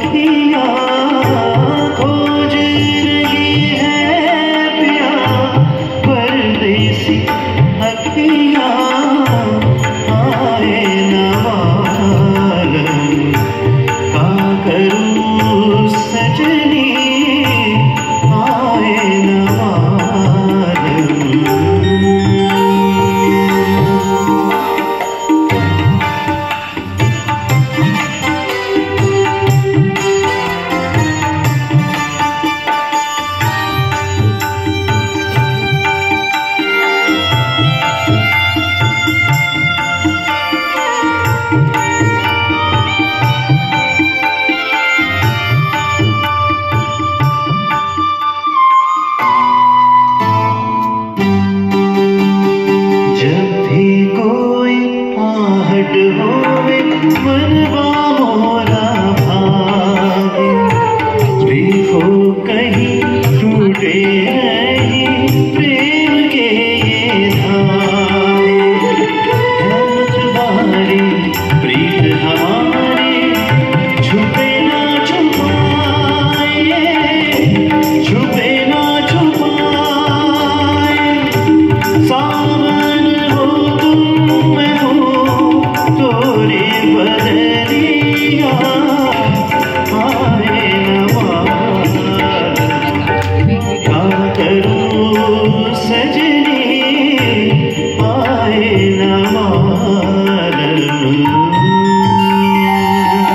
रखी घट होवे स्वर्गा